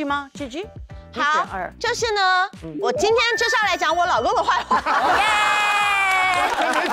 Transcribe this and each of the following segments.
G 吗？G G，好，就是呢，我今天就是要来讲我老公的坏话。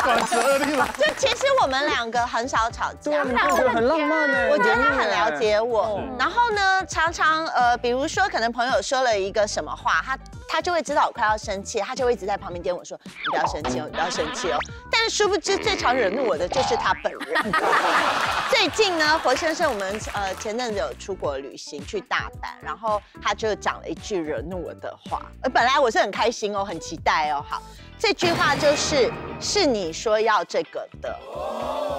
转折了，就其实我们两个很少吵架，很浪漫呢。我觉得他很了解我，然后呢，常常呃，比如说可能朋友说了一个什么话，他他就会知道我快要生气，他就会一直在旁边点我说你不要生气哦，你不要生气哦。但是殊不知最常惹怒我的就是他本人。最近呢，活先生我们呃前阵子有出国旅行去大阪，然后他就讲了一句惹怒我的话，呃，本来我是很开心哦，很期待哦，好。这句话就是是你说要这个的，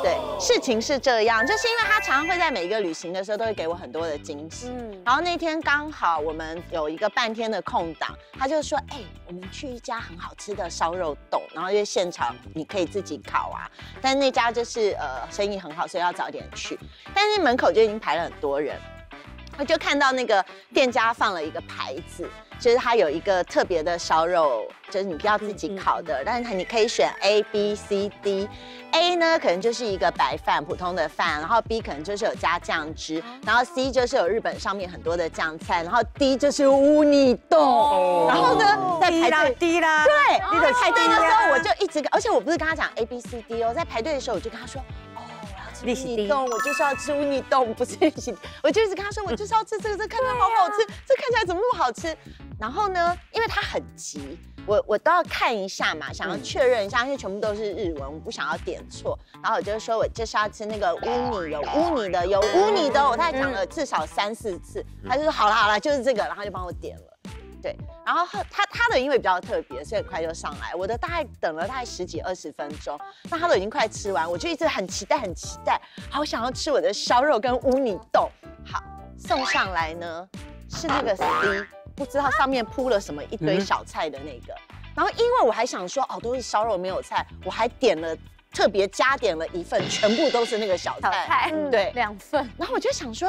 对，事情是这样，就是因为他常常会在每一个旅行的时候都会给我很多的惊喜，嗯，然后那天刚好我们有一个半天的空档，他就说，哎，我们去一家很好吃的烧肉洞，然后因为现场你可以自己烤啊，但那家就是呃生意很好，所以要早点去，但是门口就已经排了很多人，我就看到那个店家放了一个牌子。就是它有一个特别的烧肉，就是你不要自己烤的，但是你可以选 A、B、C、D。A 呢可能就是一个白饭，普通的饭，然后 B 可能就是有加酱汁，然后 C 就是有日本上面很多的酱菜，然后 D 就是乌尼冻。然后呢，在排队 D 啦，对，你在排队的时候我就一直，而且我不是跟他讲 A、B、C、D 哦，在排队的时候我就跟他说。利息冻，我就是要吃乌尼冻，不是利息。我就一直跟他说，我就是要吃这个，这看起来好好吃，这看起来怎么那么好吃？然后呢，因为他很急，我我都要看一下嘛，想要确认一下，因为全部都是日文，我不想要点错。然后我就说我就是要吃那个乌尼，有乌尼的，有乌尼的。我大概讲了至少三四次，他就说好了好了，就是这个，然后就帮我点了。对，然后他他的因为比较特别，所以很快就上来。我的大概等了大概十几二十分钟，那他都已经快吃完，我就一直很期待很期待，好想要吃我的烧肉跟乌尼豆。好，送上来呢是那个 C，不知道上面铺了什么一堆小菜的那个。然后因为我还想说哦都是烧肉没有菜，我还点了特别加点了一份，全部都是那个小菜，对，两份。然后我就想说。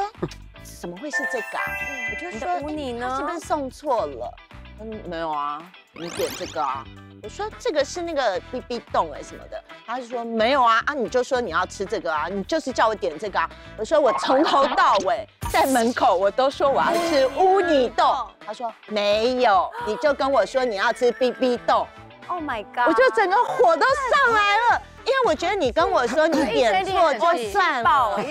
怎么会是这个啊？我就说你呢，是不是送错了？嗯，没有啊，你点这个啊。我说这个是那个 B B 冻哎什么的，他就说没有啊啊，你就说你要吃这个啊，你就是叫我点这个啊。我说我从头到尾在门口我都说我要吃乌泥冻，他说没有，你就跟我说你要吃 B B 冻。Oh my god！我就整个火都上来了。因为我觉得你跟我说你点错就算了，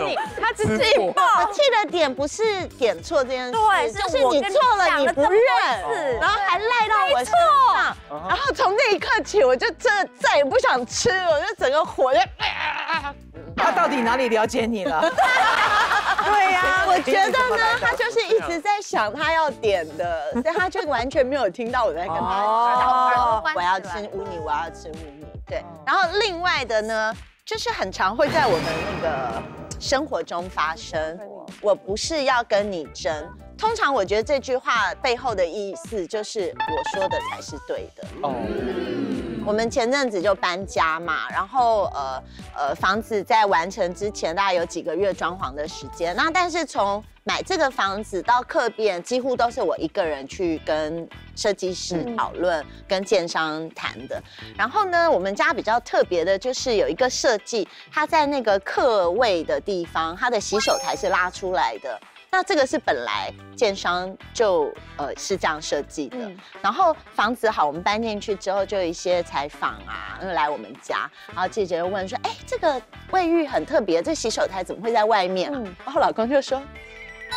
你，他支持你。我气的点不是点错这件事，对，就是你错了你不认，然后还赖到我身上，然后从那一刻起我就真的再也不想吃了，我就整个火就。他到底哪里了解你了？对呀，我觉得呢，他就是一直在想他要点的，但他就完全没有听到我在跟他说我要吃乌尼，我要吃乌尼。对，然后另外的呢，就是很常会在我们那个生活中发生。我不是要跟你争，通常我觉得这句话背后的意思就是我说的才是对的。哦。我们前阵子就搬家嘛，然后呃呃，房子在完成之前大概有几个月装潢的时间。那但是从买这个房子到客变，几乎都是我一个人去跟设计师讨论、跟建商谈的。然后呢，我们家比较特别的就是有一个设计，它在那个客位的地方，它的洗手台是拉出来的。那这个是本来建商就呃是这样设计的，然后房子好，我们搬进去之后就有一些采访啊，来我们家，然后记者就问说，哎，这个卫浴很特别，这洗手台怎么会在外面？然后老公就说，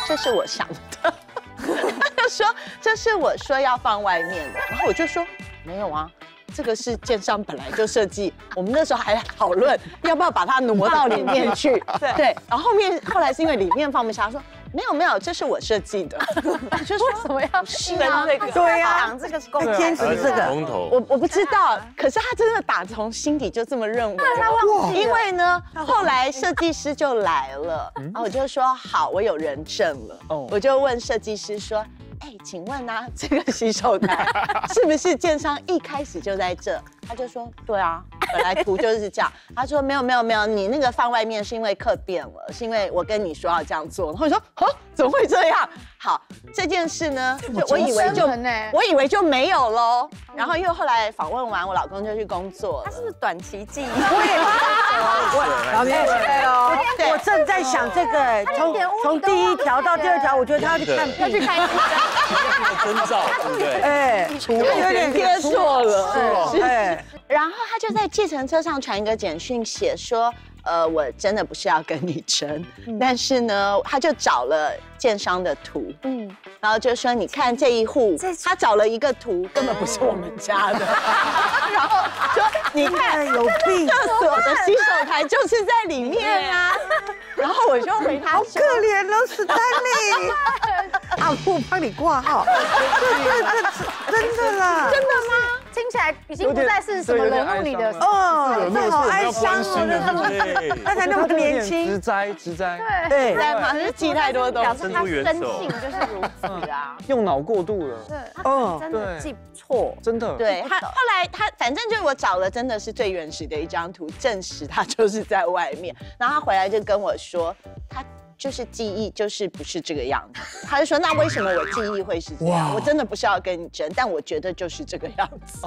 这是我想的，他就说这是我说要放外面的，然后我就说没有啊。这个是建商本来就设计，我们那时候还讨论要不要把它挪到里面去。对，然后后面后来是因为里面放不下，说没有没有，这是我设计的。就说什么要是啊？对呀，这个是公坚持这个。我我不知道，可是他真的打从心底就这么认为。因为呢，后来设计师就来了，然后我就说好，我有人证了。我就问设计师说。哎，请问呢，这个洗手台是不是建商一开始就在这？他就说对啊。本来图就是这样。他说没有没有没有，你那个放外面是因为课变了，是因为我跟你说要这样做。然后我说啊，怎么会这样？好，这件事呢，就我以为就我以为就没有喽。然后因为后来访问完，我老公就去工作了。是不是短期记忆？我老年对哦，对我正在想这个，从从第一条到第二条，我觉得他要去看病，要去看医生。征兆，对不对？哎，有点贴错了。哎，然后他就在计程车上传一个简讯，写说，呃，我真的不是要跟你争，但是呢，他就找了建商的图，嗯，然后就说，你看这一户，他找了一个图，根本不是我们家的，然后说，你看哎有病，厕所的洗手台就是在里面啊，然后我就回他好可，怜哦，史丹利，啊，我帮你挂号，这这这真的啦，真的吗？听起来已经不再是什么惹怒你的哦，这好哀伤哦，关心的，这这么对他才那么年植轻，栽植栽，对，在吗？是记太多东西表示。他生性就是如此啊。用脑过度了，对，哦真的记错。真的。对他后来他反正就是我找了真的是最原始的一张图，证实他就是在外面。然后他回来就跟我说，他就是记忆就是不是这个样子。他就说那为什么我记忆会是这样？我真的不是要跟你争，但我觉得就是这个样子。